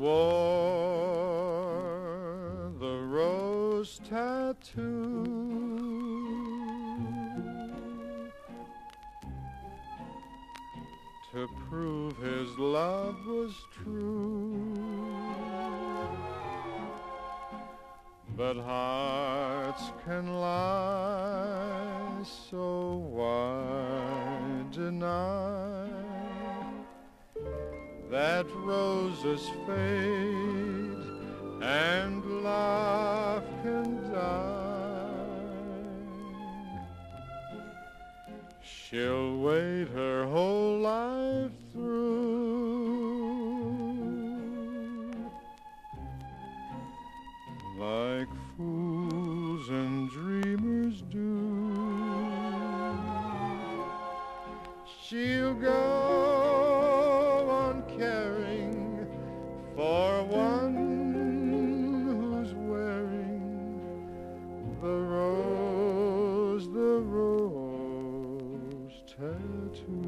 wore the rose tattoo to prove his love was true. But hearts can lie, so why deny? That roses fade and love can die? She'll wait her whole life through like fools and dreamers do. She'll go for one who's wearing the rose, the rose tattoo.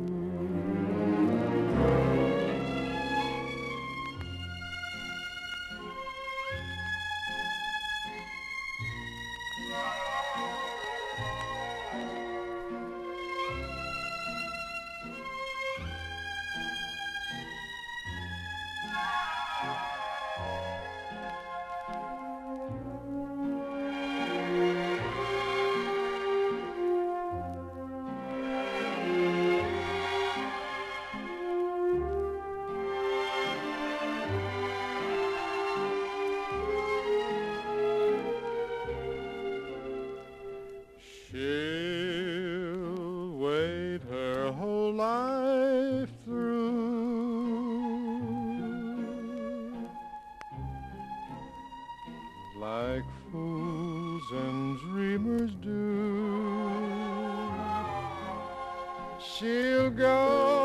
Like fools and dreamers do. She'll go